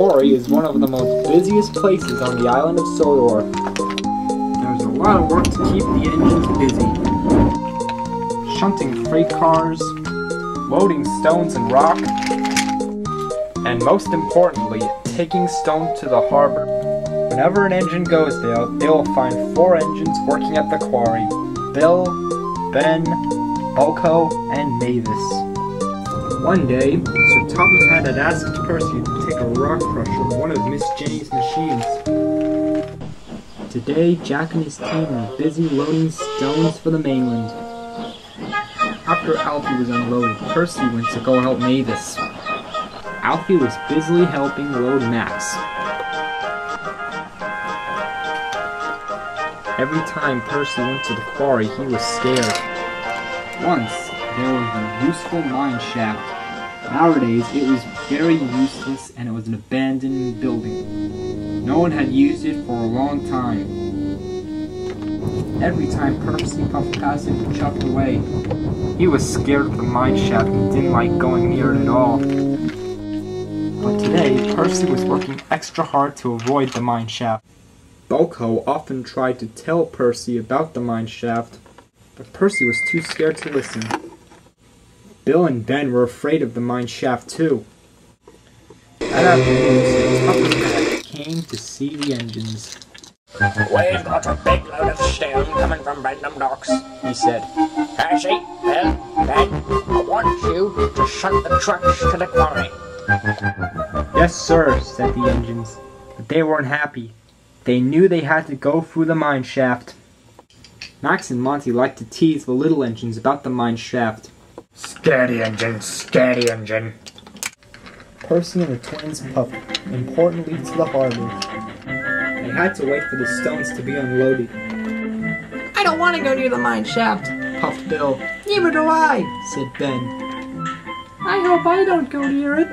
Quarry is one of the most busiest places on the island of Sodor. There's a lot of work to keep the engines busy. Shunting freight cars, loading stones and rock, and most importantly, taking stone to the harbor. Whenever an engine goes there, they will find four engines working at the quarry. Bill, Ben, Boco, and Mavis. One day, Sir Hatt had asked Percy to take a rock crusher with one of Miss Jenny's machines. Today, Jack and his team were busy loading stones for the mainland. After Alfie was unloaded, Percy went to go help Mavis. Alfie was busily helping load Max. Every time Percy went to the quarry, he was scared. Once, there was a useful mine shaft. Nowadays, it was very useless and it was an abandoned building. No one had used it for a long time. Every time Percy puffed past it, he chucked away. He was scared of the mine shaft and didn't like going near it at all. But today, Percy was working extra hard to avoid the mine shaft. Boco often tried to tell Percy about the mine shaft, but Percy was too scared to listen. Bill and Ben were afraid of the mine shaft too. That afternoon, Tucker came to see the engines. We've got a big load of stone coming from Brendam Docks, He said, Percy, Bill, Ben, I want you to shunt the trucks to the quarry. Yes, sir, said the engines. But they weren't happy. They knew they had to go through the mine shaft. Max and Monty liked to tease the little engines about the mine shaft. Steady engine, steady engine. Percy and the twins puffed importantly to the harbor. They had to wait for the stones to be unloaded. I don't want to go near the mine shaft. Puffed Bill, Neither do I. said Ben, I hope I don't go near it.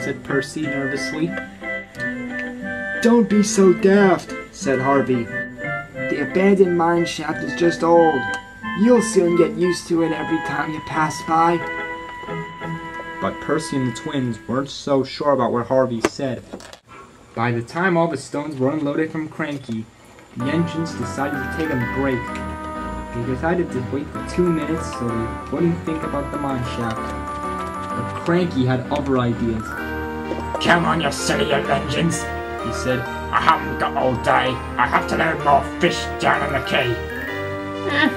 said Percy nervously. Don't be so daft, said Harvey. The abandoned mine shaft is just old. You'll soon get used to it every time you pass by. But Percy and the twins weren't so sure about what Harvey said. By the time all the stones were unloaded from Cranky, the engines decided to take a break. They decided to wait for two minutes so they wouldn't think about the mine shaft. But Cranky had other ideas. Come on, you silly young engines. He said, I haven't got all day. I have to load more fish down in the quay. Hmm.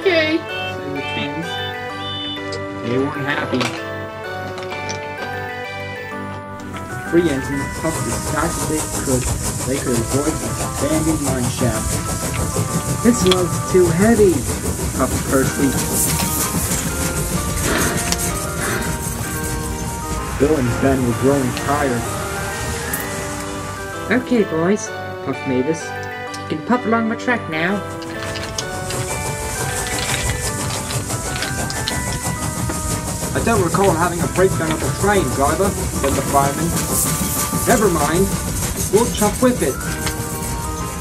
Okay. the twins. They weren't happy. The three engines puffed as fast as they could they could avoid the abandoned mine shaft. This one's too heavy, puffed Percy. Bill and Ben were growing tired. Okay, boys, puffed Mavis. You can puff along the track now. I don't recall having a breakdown of the train, driver, said the fireman. Never mind, we'll chuck with it.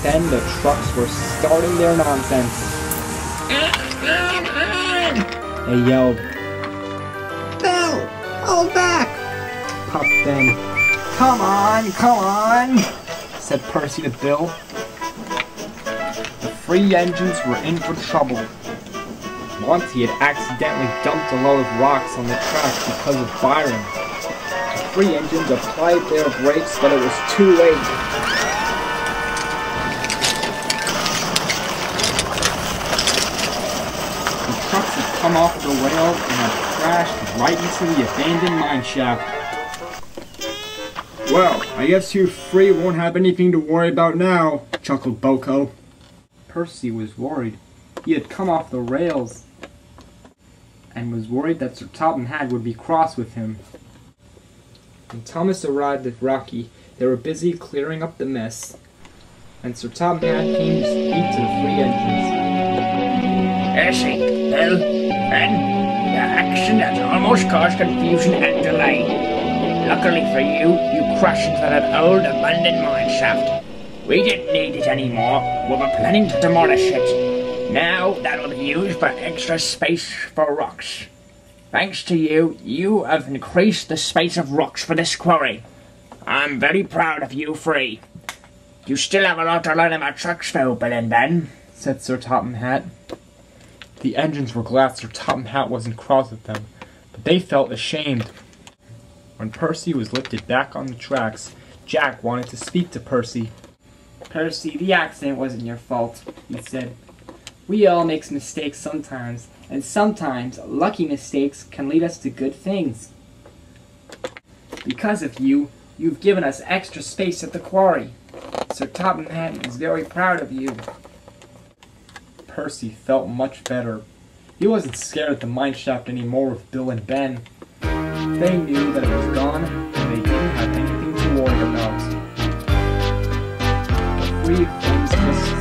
Then the trucks were starting their nonsense. They yelled, Bill, hold back. puffed Ben. Come on, come on, said Percy to Bill. The three engines were in for trouble. Once he had accidentally dumped a load of rocks on the track because of Byron. The three engines applied their brakes, but it was too late. The trucks had come off the rails and had crashed right into the abandoned mine shaft. Well, I guess you three won't have anything to worry about now, chuckled Boco. Percy was worried. He had come off the rails and was worried that Sir Topham Hatt would be cross with him. When Thomas arrived at Rocky, they were busy clearing up the mess, and Sir Topham Hatt came to speak to the three engines. Percy, Bill, Ben, the action has almost caused confusion and delay. Luckily for you, you crashed into that old abandoned mine shaft. We didn't need it anymore. We were planning to demolish it. Now that'll be used for extra space for rocks. Thanks to you, you have increased the space of rocks for this quarry. I'm very proud of you three. You still have a lot to learn about trucks, though, Bill and Ben, said Sir Topham Hatt. The engines were glad Sir Topham Hatt wasn't cross with them, but they felt ashamed. When Percy was lifted back on the tracks, Jack wanted to speak to Percy. Percy, the accident wasn't your fault, he said. We all make mistakes sometimes, and sometimes lucky mistakes can lead us to good things. Because of you, you've given us extra space at the quarry. Sir Topham Hatt is very proud of you. Percy felt much better. He wasn't scared at the mine shaft anymore with Bill and Ben. They knew that it was gone, and they didn't have anything to worry about. The kissed